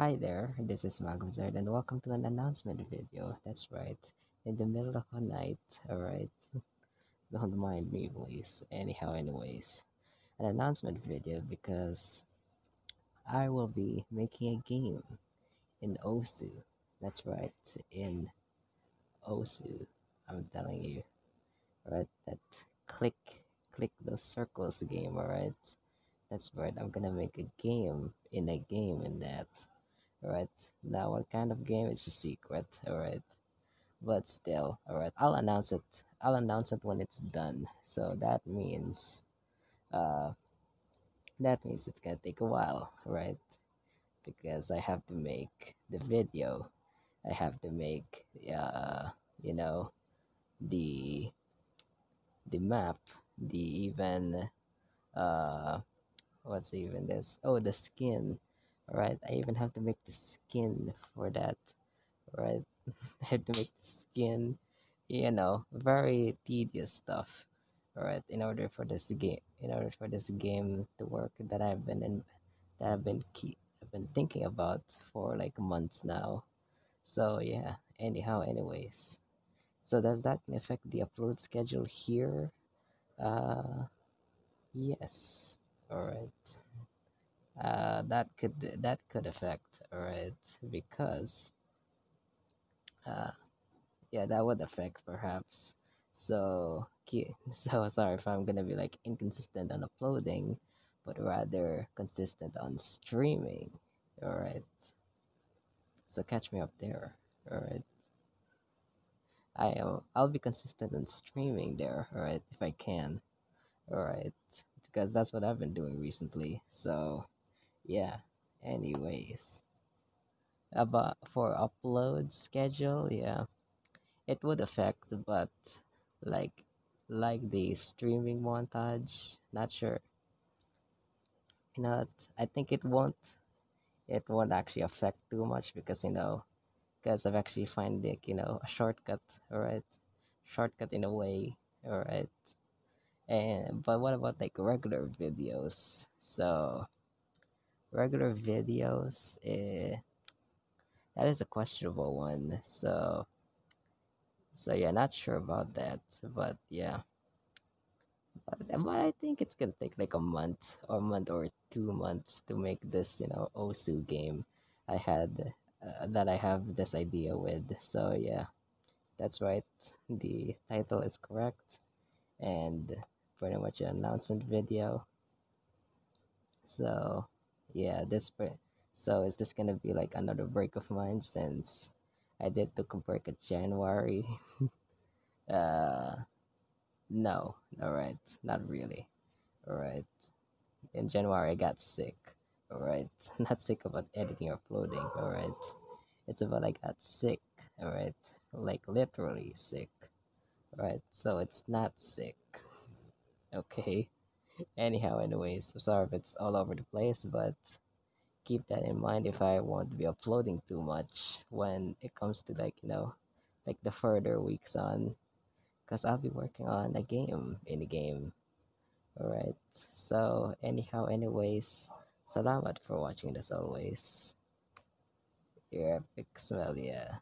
Hi there, this is Magmozard and welcome to an announcement video. That's right, in the middle of the night, alright? Don't mind me, please. Anyhow, anyways, an announcement video because I will be making a game in Osu. That's right, in Osu. I'm telling you, alright? That click, click those circles game, alright? That's right, I'm gonna make a game in a game in that. Alright, now what kind of game? It's a secret, alright? But still, alright, I'll announce it. I'll announce it when it's done. So that means, uh, that means it's gonna take a while, right? Because I have to make the video. I have to make, uh, you know, the the map, the even, uh, what's even this? Oh, the skin right? I even have to make the skin for that right? I have to make the skin you know very tedious stuff right? In order for this game in order for this game to work that i've been in that i've been keep i've been thinking about for like months now. So yeah anyhow anyways. So does that affect the upload schedule here? Uh yes. All right uh, that could that could affect right? Because uh, yeah that would affect perhaps. So so sorry if i'm gonna be like inconsistent on uploading but rather consistent on streaming all right so catch me up there all right i am i'll be consistent on streaming there all right if i can all right because that's what i've been doing recently so yeah. Anyways. About for upload schedule? Yeah. It would affect but like like the streaming montage? Not sure. Know i think it won't it won't actually affect too much because you know because i've actually find like you know a shortcut all right shortcut in a way all right and but what about like regular videos? So regular videos eh, that is a questionable one. So so yeah not sure about that but yeah. But, but i think it's gonna take like a month or a month or two months to make this you know osu game. I had uh, that i have this idea with. So yeah that's right. The title is correct. And pretty much an announcement video. So yeah this so is this gonna be like another break of mine since i did took a break in january? Uh no all right not really all right. In january i got sick all right. Not sick about editing or uploading all right. It's about i got sick all right like literally sick all right. So it's not sick okay anyhow anyways i'm sorry if it's all over the place but keep that in mind if i won't be uploading too much when it comes to like you know like the further weeks on because i'll be working on a game in the game. All right so anyhow anyways salamat for watching this always. Your epic smell yeah